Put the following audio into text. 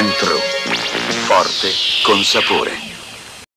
Wine Forte con sapore.